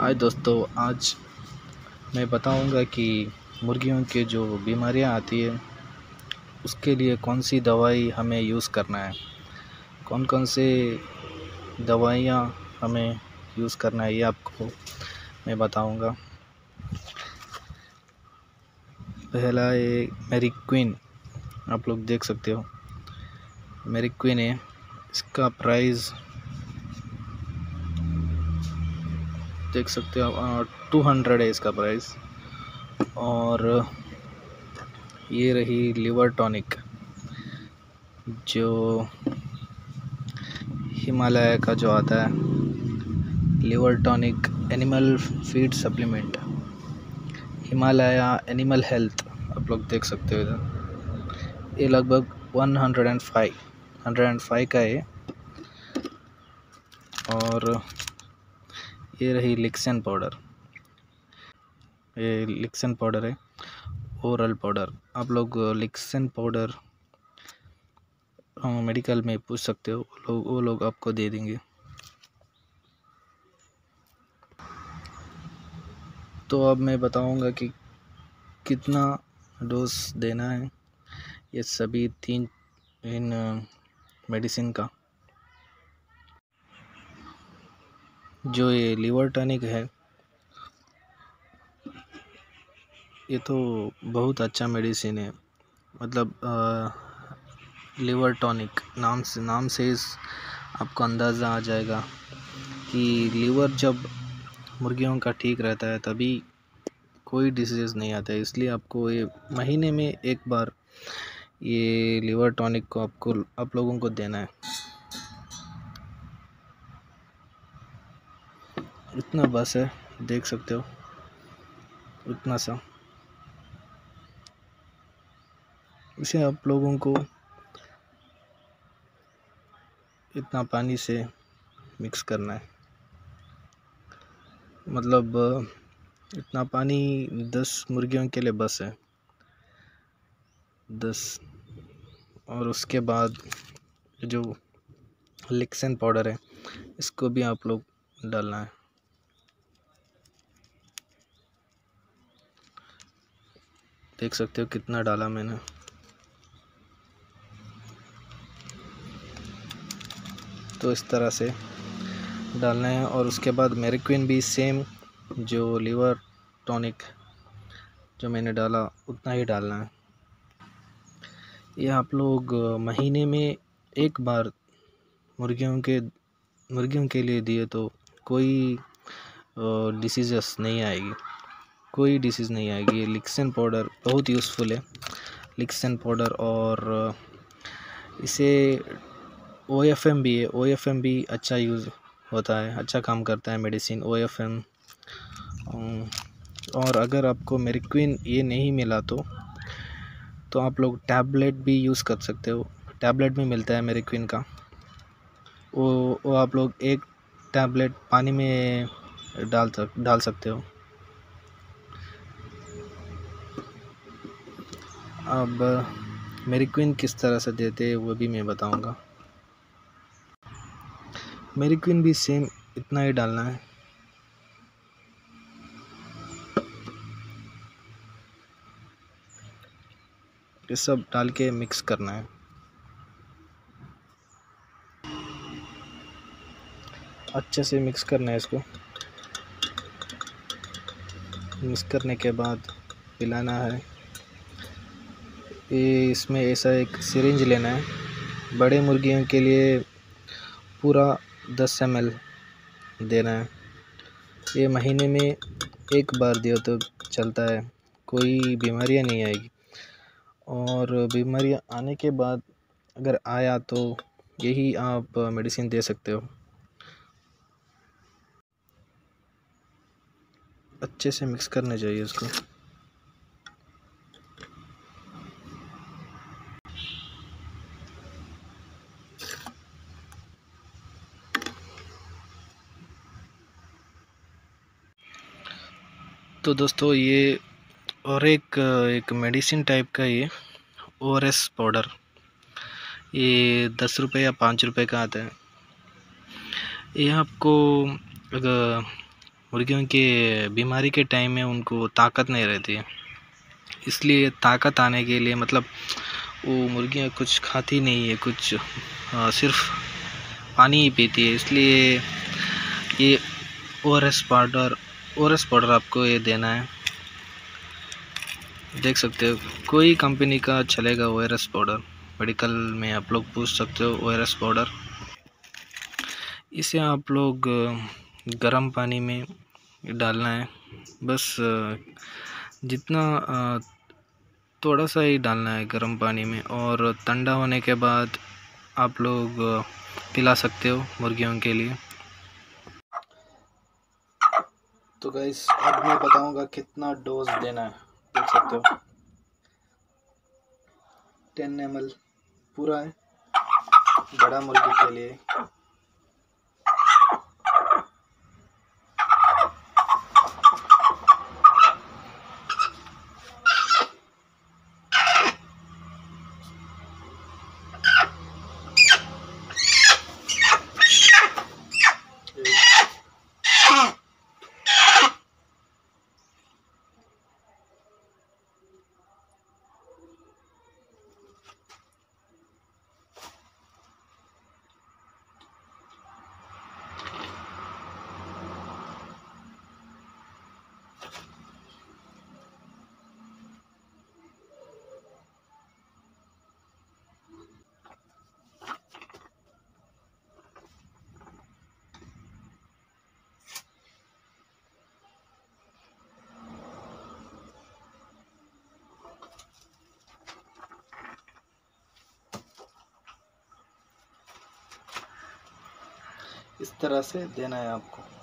हाय दोस्तों, आज मैं बताऊँगा कि मुर्गियों के जो बीमारियाँ आती है, उसके लिए कौन सी दवाई हमें यूज़ करना है? कौन कौन से दवाइयाँ हमें यूज़ करना है, ये आपको मैं बताऊँगा। पहला है मेरी क्वीन आप लोग देख सकते हो। मेरी क्वीन है, इसका प्राइस देख सकते हो आप टू हंड्रेड है इसका प्राइस और ये रही लिवर टॉनिक जो हिमालय का जो आता है liver tonic animal feed supplement Himalaya animal health आप लोग देख सकते हो इधर। ये लगभग one hundred and five hundred and five का है। और ये रही लिक्सन पाउडर। ये लिक्सन पाउडर है, ओरल पाउडर। आप लोग लिक्सन पाउडर मेडिकल में पूछ सकते हो, वो लोग वो लोग आपको दे देंगे। तो अब मैं बताऊँगा कि कितना डोज देना है ये सभी तीन, इन, मेडिसिन का। जो ये लीवर टॉनिक है ये तो बहुत अच्छा मेडिसिन है। मतलब आ, लिवर टॉनिक नाम से नाम से इस आपको अंदाज़ा आ जाएगा कि लीवर जब मुर्गियों का ठीक रहता है तभी कोई डिसीज़ नहीं आता है। इसलिए आपको ये महीने में एक बार ये लीवर टॉनिक को आपको आप लोगों को देना है। इतना बस है, देख सकते हो। इतना सा। इसे आप लोगों को इतना पानी से मिक्स करना है। मतलब इतना पानी दस मुर्गियों के लिए बस है। दस। और उसके बाद जो लिक्सन पाउडर है, इसको भी आप लोग डालना है। देख सकते हो कितना डाला मैंने। तो इस तरह से डालना है और उसके बाद मेरिक्विन भी सेम जो लीवर टॉनिक जो मैंने डाला, उतना ही डालना है। ये आप लोग महीने में एक बार मुर्गियों के मुर्गियों के लिए दिए तो कोई डिसीज़स नहीं आएगी। कोई डिसीज़ नहीं आएगी। लिक्सन पाउडर बहुत यूज़फुल है। लिक्सन पाउडर और इसे ओ एफ़ एम भी है। ओ एफ़ एम भी अच्छा यूज़ होता है। अच्छा काम करता है मेडिसिन ओ एफ़ एम और अगर आपको मेरिक्विन ये नहीं मिला तो तो आप लोग टैबलेट भी यूज़ कर सकते हो। टैबलेट भी मिलता है मेरिक्विन का। वो वो आप लोग एक टैबलेट पानी में डाल सक, डाल सकते हो। अब मेरी क्वीन किस तरह से देते हैं, वो भी मैं बताऊँगा। मेरी क्वीन भी सेम इतना ही डालना है। ये सब डाल के मिक्स करना है। अच्छे से मिक्स करना है इसको। मिक्स करने के बाद पिलाना है। ये इसमें ऐसा एक सिरिंज लेना है। बड़े मुर्गियों के लिए पूरा दस एम देना है। ये महीने में एक बार दियो तो चलता है, कोई बीमारियाँ नहीं आएगी। और बीमारियाँ आने के बाद अगर आया तो यही आप मेडिसिन दे सकते हो। अच्छे से मिक्स करना चाहिए उसको। तो दोस्तों ये और एक एक मेडिसिन टाइप का ये ओ आर एस पाउडर ये दस रुपये या पाँच रुपये का आता है। ये आपको अगर मुर्गियों के बीमारी के टाइम में उनको ताकत नहीं रहती है। इसलिए ताकत आने के लिए मतलब वो मुर्गियाँ कुछ खाती नहीं है कुछ आ, सिर्फ़ पानी ही पीती है। इसलिए ये O R S powder O R S powder आपको ये देना है। देख सकते हो, कोई कंपनी का चलेगा एस पाउडर मेडिकल में आप लोग पूछ सकते हो एस पाउडर इसे आप लोग गर्म पानी में डालना है। बस जितना थोड़ा सा ही डालना है गर्म पानी में और ठंडा होने के बाद आप लोग पिला सकते हो मुर्गियों के लिए। तो गाइस अब मैं बताऊँगा कितना डोज देना है। देख सकते हो। टेन एम पूरा है। बड़ा मुर्गी के लिए। इस तरह से देना है आपको।